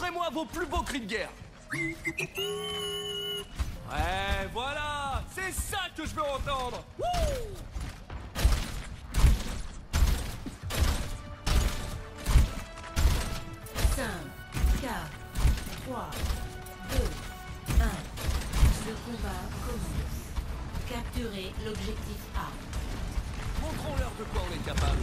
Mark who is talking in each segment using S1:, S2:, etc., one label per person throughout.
S1: Montrez-moi vos plus beaux cris de guerre. Ouais, voilà! C'est ça que je veux entendre!
S2: 5, 4, 3, 2, 1, le combat commence. Capturez l'objectif A.
S1: Montrons-leur de quoi on est capable?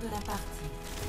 S2: de la partie.